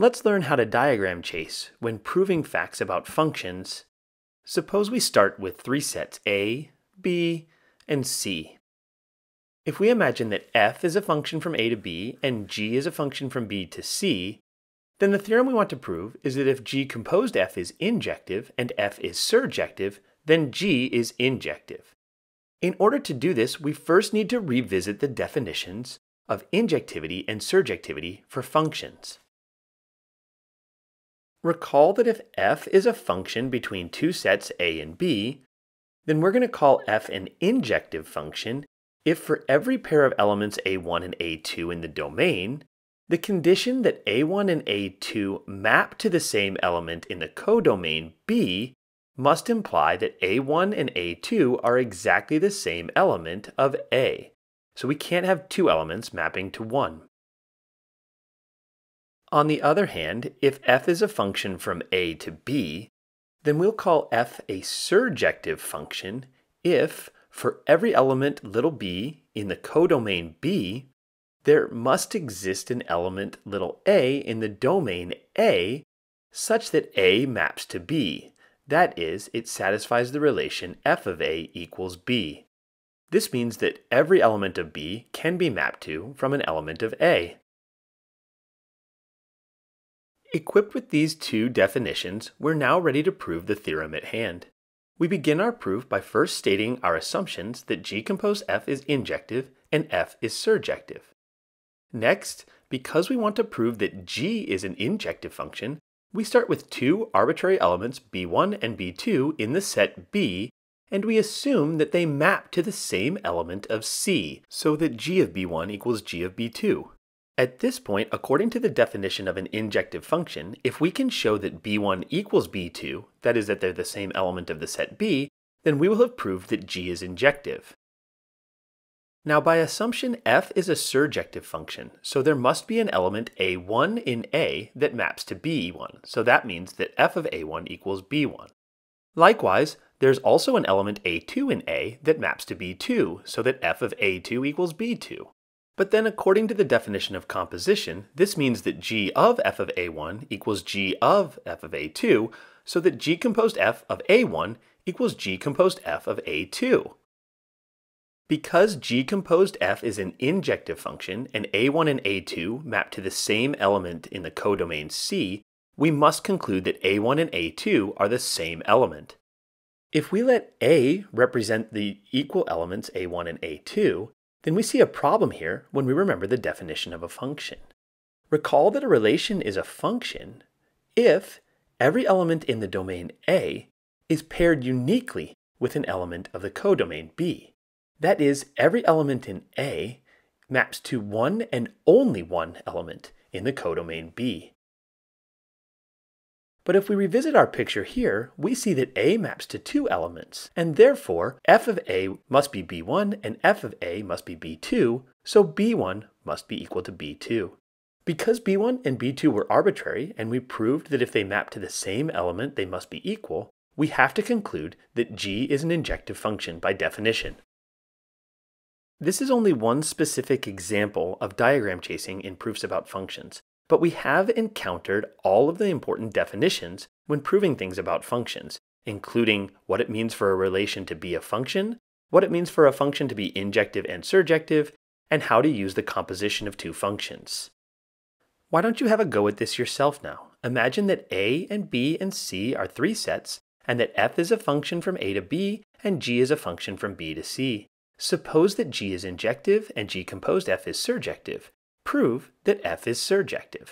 Let's learn how to diagram chase when proving facts about functions. Suppose we start with three sets A, B, and C. If we imagine that f is a function from a to b and g is a function from b to c, then the theorem we want to prove is that if g composed f is injective and f is surjective, then g is injective. In order to do this, we first need to revisit the definitions of injectivity and surjectivity for functions. Recall that if f is a function between two sets a and b, then we're going to call f an injective function if for every pair of elements a1 and a2 in the domain, the condition that a1 and a2 map to the same element in the codomain b must imply that a1 and a2 are exactly the same element of a. So we can't have two elements mapping to one. On the other hand, if f is a function from a to b, then we'll call f a surjective function if, for every element little b in the codomain b, there must exist an element little a in the domain a such that a maps to b. That is, it satisfies the relation f of a equals b. This means that every element of b can be mapped to from an element of a. Equipped with these two definitions, we're now ready to prove the theorem at hand. We begin our proof by first stating our assumptions that G composed F is injective and F is surjective. Next, because we want to prove that G is an injective function, we start with two arbitrary elements B1 and B2 in the set B, and we assume that they map to the same element of C, so that G of B1 equals G of B2. At this point, according to the definition of an injective function, if we can show that b1 equals b2, that is that they're the same element of the set B, then we will have proved that g is injective. Now by assumption f is a surjective function, so there must be an element a1 in A that maps to b1, so that means that f of a1 equals b1. Likewise, there's also an element a2 in A that maps to b2, so that f of a2 equals b2. But then according to the definition of composition, this means that g of f of a1 equals g of f of a2, so that g composed f of a1 equals g composed f of a2. Because g composed f is an injective function and a1 and a2 map to the same element in the codomain C, we must conclude that a1 and a2 are the same element. If we let a represent the equal elements a1 and a2, then we see a problem here when we remember the definition of a function. Recall that a relation is a function if every element in the domain A is paired uniquely with an element of the codomain B. That is, every element in A maps to one and only one element in the codomain B. But if we revisit our picture here, we see that A maps to two elements, and therefore f of A must be B1 and f of A must be B2, so B1 must be equal to B2. Because B1 and B2 were arbitrary, and we proved that if they map to the same element they must be equal, we have to conclude that G is an injective function by definition. This is only one specific example of diagram chasing in proofs about functions. But we have encountered all of the important definitions when proving things about functions, including what it means for a relation to be a function, what it means for a function to be injective and surjective, and how to use the composition of two functions. Why don't you have a go at this yourself now? Imagine that A and B and C are three sets, and that f is a function from A to B, and g is a function from B to C. Suppose that g is injective and g composed f is surjective prove that f is surjective.